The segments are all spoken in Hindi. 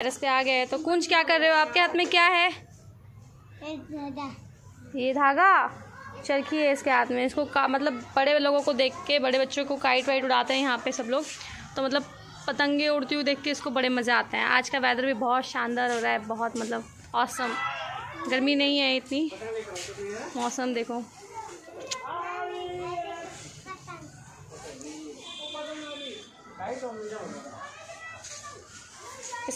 टेरेस पे आ गए तो कुंज क्या कर रहे हो? आपके हाथ में क्या है? ये धागा? चरखी है इसके हाथ में। इसको का मतलब बड़े लोगों को देख के बड़े बच्चों को काइट वाइट उड़ाते हैं यहाँ पे सब लोग। तो मतलब पतंगे उड़ती हुई देख के इसको बड़े मज़े आते हैं। आज का वेदर भी बहुत शानदार हो रहा है बहुत मतलब औसम गर्मी नहीं है इतनी। मौसम देखो।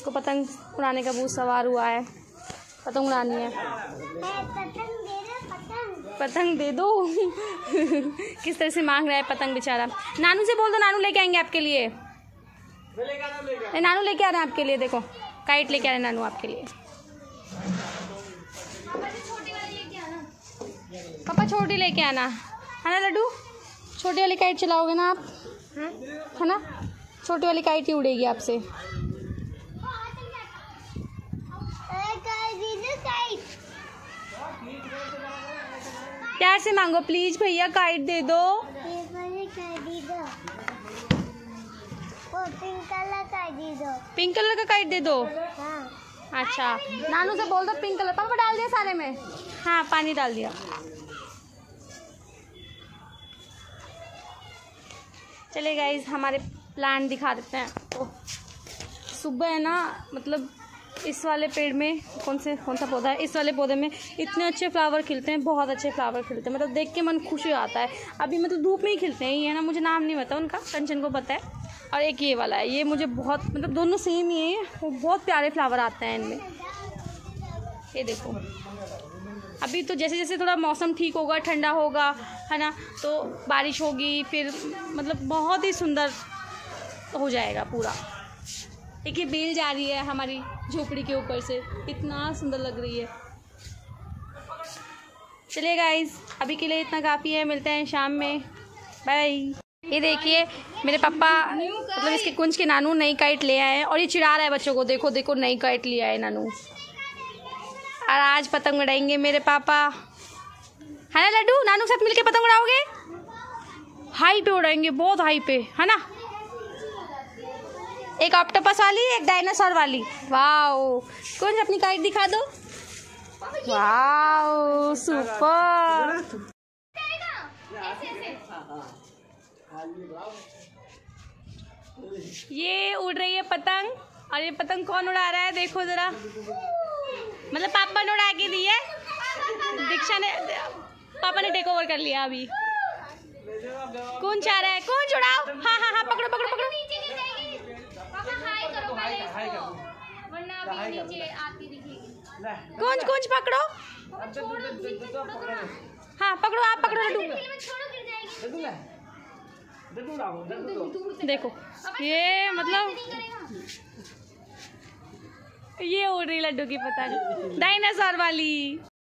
इसको पतंग उड़ाने का बहुत सवार हुआ है। पतंग उड़ानी है। पतंग दे दो। किस तरह से मांग रहा है पतंग बेचारा। नानू से बोल दो, नानू लेके आएँगे आपके लिए। नानू लेके आ रहे हैं आपके लिए, देखो। काइट लेके आ रहे हैं नानू आपके लिए। पापा, छोटी लेके आना। है ना, लड्डू? छोटी वाली काइट चलाओगे ना आप? है? ना? छोटी वाली काइट ही उड़ेगी आपसे। प्यार से मांगो प्लीज़ भैया काइट दे दो। पिंक कलर का काइट दे दो। अच्छा। नानू से बोल दो पिंक कलर पापा डाल दिया सारे में? हाँ पानी डाल दिया। चले गाइज़ हमारे प्लांट दिखा देते हैं। तो सुबह है ना मतलब इस वाले पेड़ में कौन से, कौन सा पौधा है? इस वाले पौधे में इतने अच्छे फ्लावर खिलते हैं, बहुत अच्छे फ्लावर खिलते हैं। मतलब देख के मन खुश हो जाता है। अभी मतलब धूप में ही खिलते हैं, ये है ना मुझे नाम नहीं पता उनका, कंचन को पता है। और एक ये वाला है, ये मुझे बहुत मतलब दोनों सेम ही है, वो बहुत प्यारे फ्लावर आते हैं इनमें। ये देखो। अभी तो जैसे जैसे थोड़ा मौसम ठीक होगा, ठंडा होगा, है ना तो बारिश होगी, फिर मतलब बहुत ही सुंदर हो जाएगा पूरा। एक ये बेल जा रही है हमारी। झोपड़ी के ऊपर से। इतना सुंदर लग रही है। चलिए गाइस अभी के लिए इतना काफ़ी है। मिलते हैं शाम में। बाय ये देखिए मेरे पापा मतलब इसके कुंज के नानू नई काइट ले आए हैं और ये चिढ़ा रहा है बच्चों को। देखो देखो नई काइट लिया है नानू। और आज पतंग उड़ाएँगे मेरे पापा। है ना लड्डू? नानू के साथ मिलके पतंग उड़ाओगे? हाई पे उड़ाएँगे बहुत हाई पे। है ना? एक ऑक्टोपस वाली, एक डायनासोर वाली। वाओ कौन अपनी काइट दिखा दो? वाओ सुपर ये उड़ रही है पतंग। और ये पतंग कौन उड़ा रहा है? देखो जरा। मतलब पापा ने उड़ा के दी है। दीक्षा ने पापा ने टेक ओवर कर लिया अभी। कौन चाह रहा है? कौन चुड़ाओ हाँ हाँ हाँ पकड़ो पकड़ो पकड़ो। कौन कौन पकड़ो? हाँ पकड़ो आप पकड़ो लड्डू। देखो ये मतलब ये हो रही लड्डू की पता नहीं। डायनासोर वाली।